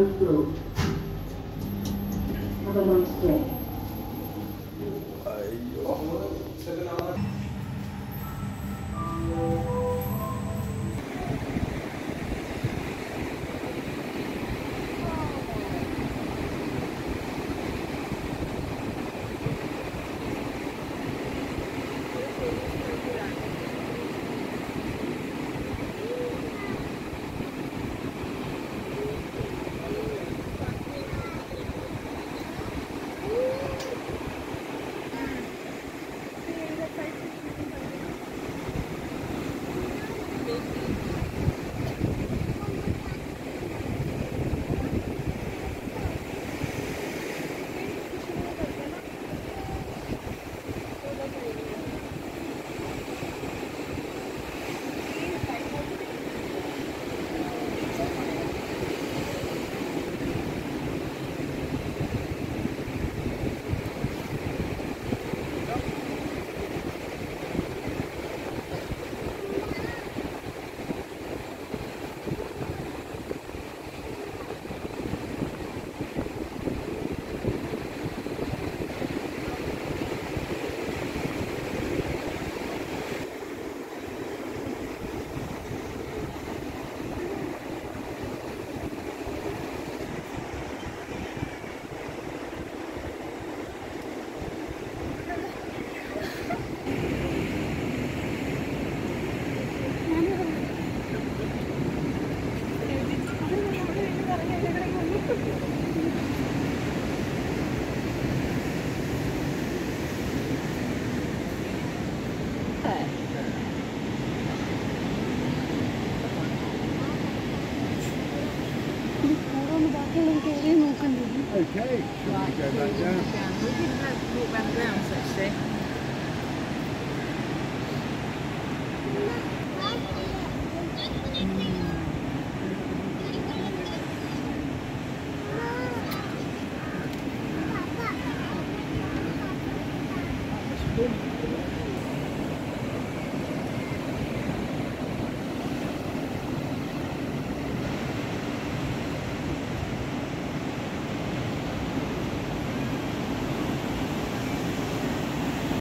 ンプルアドバンスト。on the and. Okay, should right. we go back down? We didn't have to walk back actually.